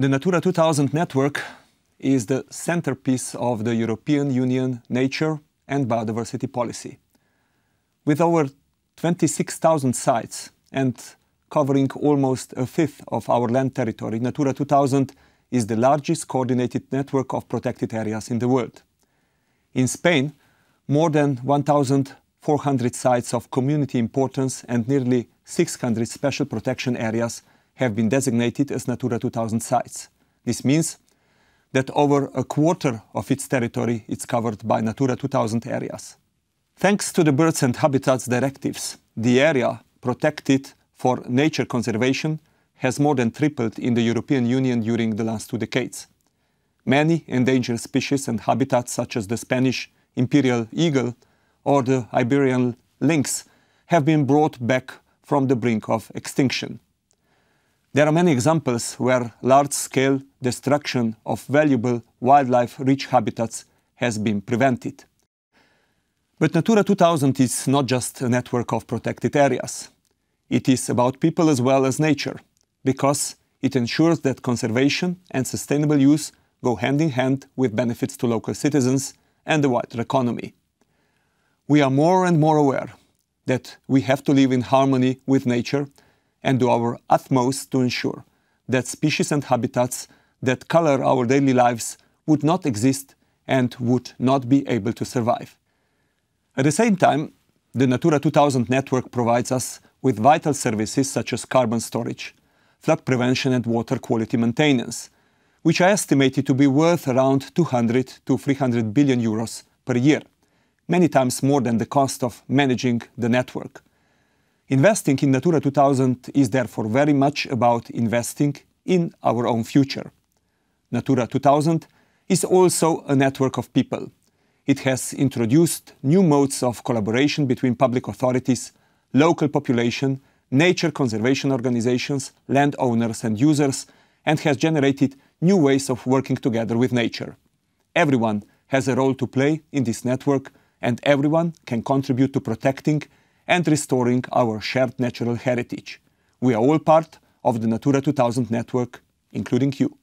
The Natura 2000 network is the centerpiece of the European Union nature and biodiversity policy. With over 26,000 sites and covering almost a fifth of our land territory, Natura 2000 is the largest coordinated network of protected areas in the world. In Spain, more than 1,400 sites of community importance and nearly 600 special protection areas have been designated as Natura 2000 sites. This means that over a quarter of its territory is covered by Natura 2000 areas. Thanks to the Birds and Habitats directives, the area protected for nature conservation has more than tripled in the European Union during the last two decades. Many endangered species and habitats, such as the Spanish imperial eagle or the Iberian lynx, have been brought back from the brink of extinction. There are many examples where large-scale destruction of valuable wildlife-rich habitats has been prevented. But Natura 2000 is not just a network of protected areas. It is about people as well as nature, because it ensures that conservation and sustainable use go hand in hand with benefits to local citizens and the wider economy. We are more and more aware that we have to live in harmony with nature and do our utmost to ensure that species and habitats that color our daily lives would not exist and would not be able to survive. At the same time, the Natura 2000 network provides us with vital services such as carbon storage, flood prevention and water quality maintenance, which are estimated to be worth around 200 to 300 billion euros per year, many times more than the cost of managing the network. Investing in Natura 2000 is therefore very much about investing in our own future. Natura 2000 is also a network of people. It has introduced new modes of collaboration between public authorities, local population, nature conservation organizations, landowners and users, and has generated new ways of working together with nature. Everyone has a role to play in this network, and everyone can contribute to protecting and restoring our shared natural heritage. We are all part of the Natura 2000 network, including you.